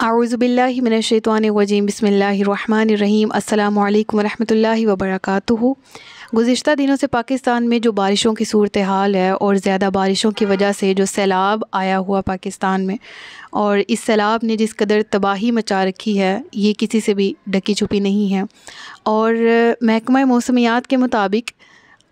اعوذ باللہ من الشیطان الرجیم، بسم اللہ الرحمن الرحیم، السلام علیکم ورحمۃ اللہ وبرکاتہ۔ گزشتہ دنوں سے پاکستان میں جو بارشوں کی صورتحال ہے اور زیادہ بارشوں کی وجہ سے جو سیلاب آیا ہوا پاکستان میں، اور اس سیلاب نے جس قدر تباہی مچا رکھی ہے، یہ کسی سے بھی ڈکی چھپی نہیں ہے۔ اور محکمہ موسمیات کے مطابق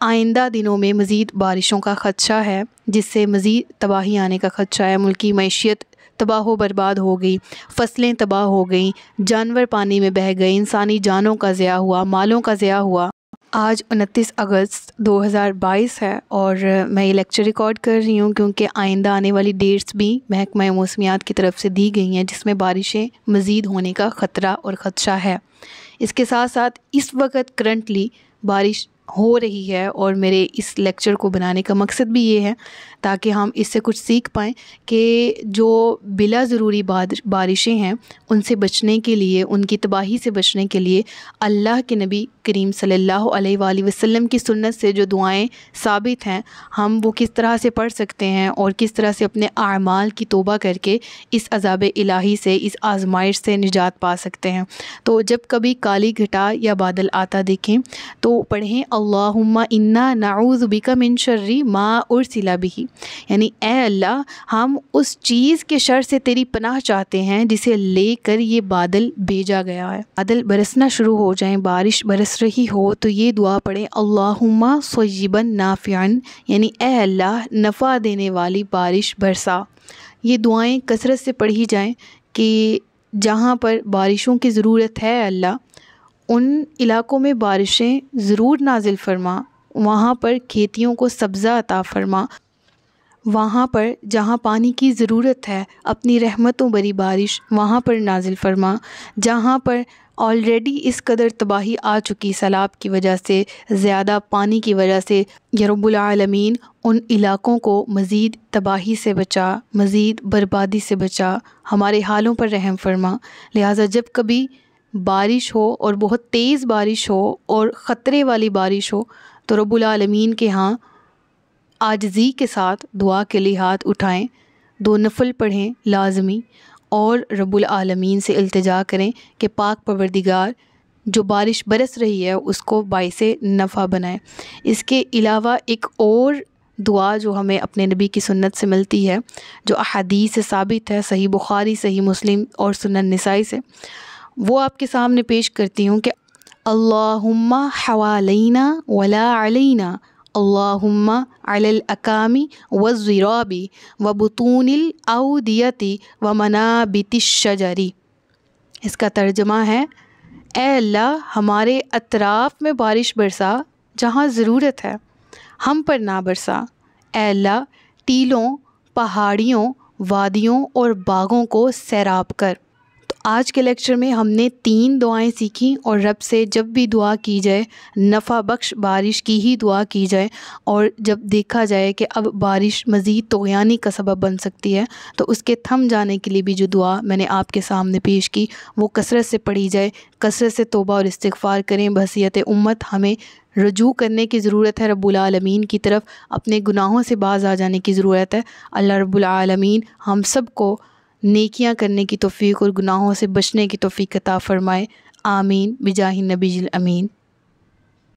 آئندہ دنوں میں مزید بارشوں کا خدشہ ہے، جس سے مزید تباہی آنے کا خدشہ ہے۔ ملکی معیشت تباہ و برباد ہو گئی، فصلیں تباہ ہو گئیں، جانور پانی میں بہہ گئے، انسانی جانوں کا ضیاع ہوا، مالوں کا ضیاع ہوا۔ آج انتیس اگست دو ہزار بائیس ہے اور میں یہ لیکچر ریکارڈ کر رہی ہوں کیونکہ آئندہ آنے والی ڈیٹس بھی محکمہ موسمیات کی طرف سے دی گئی ہیں، جس میں بارشیں مزید ہونے کا خطرہ اور خدشہ ہے۔ اس کے ساتھ ساتھ اس وقت کرنٹلی بارش ہو رہی ہے اور میرے اس لیکچر کو بنانے کا مقصد بھی یہ ہے تاکہ ہم اس سے کچھ سیکھ پائیں کہ جو بلا ضروری بارشیں ہیں ان سے بچنے کے لیے، ان کی تباہی سے بچنے کے لیے اللہ کے نبی کریم صلی اللہ علیہ وآلہ وسلم کی سنت سے جو دعائیں ثابت ہیں، ہم وہ کس طرح سے پڑھ سکتے ہیں اور کس طرح سے اپنے اعمال کی توبہ کر کے اس عذاب الہی سے، اس آزمائش سے نجات پا سکتے ہیں۔ تو جب کبھی کالی گھٹا یا بادل آتا دیکھیں تو پڑھیں اللہم انا نعوذ بکا من شر ما ارسل بھی یعنی اے اللہ، ہم اس چیز کے شر سے تیری پناہ چاہتے ہیں جسے لے کر یہ بادل بھیجا گیا ہے۔ بادل برسنا شروع ہو جائیں، بارش برس رہی ہو تو یہ دعا پڑھیں، اللہم صیبن نافعن یعنی اے اللہ، نفع دینے والی بارش برسا۔ یہ دعائیں کثرت سے پڑھی جائیں کہ جہاں پر بارشوں کی ضرورت ہے اللہ ان علاقوں میں بارشیں ضرور نازل فرما، وہاں پر کھیتیوں کو سبزہ عطا فرما۔ وہاں پر جہاں پانی کی ضرورت ہے، اپنی رحمتوں بری بارش وہاں پر نازل فرما۔ جہاں پر آلریڈی اس قدر تباہی آ چکی سیلاب کی وجہ سے، زیادہ پانی کی وجہ سے رب العالمین ان علاقوں کو مزید تباہی سے بچا، مزید بربادی سے بچا۔ ہمارے حالوں پر رحم فرما۔ لہٰذا جب کبھی بارش ہو اور بہت تیز بارش ہو اور خطرے والی بارش ہو، تو رب العالمین کے ہاں آجزی کے ساتھ دعا کے لیے ہاتھ اٹھائیں، دو نفل پڑھیں لازمی اور رب العالمین سے التجا کریں کہ پاک پروردگار جو بارش برس رہی ہے اس کو باعث نفع بنائیں۔ اس کے علاوہ ایک اور دعا جو ہمیں اپنے نبی کی سنت سے ملتی ہے، جو احادیث سے ثابت ہے، صحیح بخاری، صحیح مسلم اور سنن نسائی سے۔ وہ آپ کے سامنے پیش کرتی ہوں کہ اللہم حوالینہ ولا علینہ اللہم علی الاکامی والزرابی وبطون الاودیتی ومنابت الشجری اس کا ترجمہ ہے، اے اللہ، ہمارے اطراف میں بارش برسا جہاں ضرورت ہے، ہم پر نہ برسا۔ اے اللہ، ٹیلوں، پہاڑیوں، وادیوں اور باغوں کو سیراب کر۔ آج کے لیکچر میں ہم نے تین دعائیں سیکھیں اور رب سے جب بھی دعا کی جائے، نفع بخش بارش کی ہی دعا کی جائے اور جب دیکھا جائے کہ اب بارش مزید توغیانی کا سبب بن سکتی ہے، تو اس کے تھم جانے کے لیے بھی جو دعا میں نے آپ کے سامنے پیش کی، وہ کثرت سے پڑھی جائے، کثرت سے توبہ اور استغفار کریں۔ بحثیت امت ہمیں رجوع کرنے کی ضرورت ہے، رب العالمین کی طرف اپنے گناہوں سے باز آ جانے کی ضرورت ہے۔ اللہ رب العالمین ہم سب کو نیکیاں کرنے کی توفیق اور گناہوں سے بچنے کی توفیق عطا فرمائے. آمین. بجاہ نبی الامین